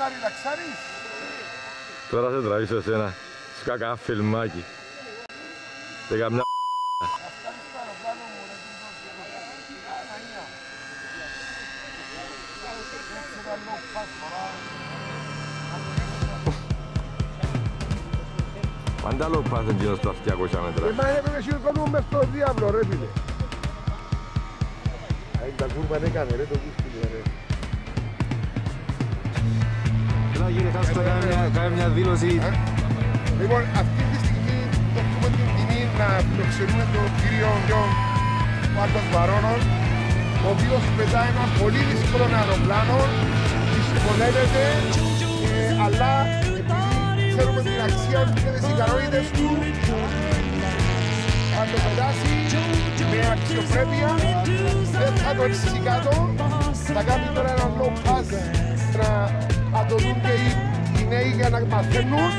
να ριλαξάρεις. Τώρα σε τραβήσω εσένα. Σου κάκα ένα φιλμάκι. Και καμιά Φτάνεις στο αεροπλάνο μου, ρε, τι δώσεις, Παναγία. Έτσι ήταν low pass τώρα. Πάντα λόγω πάθεν γίνω στα 200 μέτρα. Εμά έπρεπε να σηκώνουμε μες στο διάβλο, ρε, φίλε. Αι, τα κούρμα δεν έκανε, ρε, το κούσκινε, ρε. Έλα κύριε Χάστο, κάνε μια δήλωση. Ε, Λοιπόν, αυτή τη στιγμή έχουμε την τιμή να φιλοξενούμε τον κύριο Γιον Μάρκος Βαρόνος, ο οποίος πετάει ένα πολύ δύσκολο αεροπλάνο, δυσκολεύεται, ε, αλλά επειδή ξέρουμε την αξία του και τις ικανότητες του, θα το περάσει με αξιοπρέπεια, δεν θα το ρίξει κάτω, θα κάνει τώρα ένα low pass να, να το δουν και οι, οι νέοι για να μαθαίνουν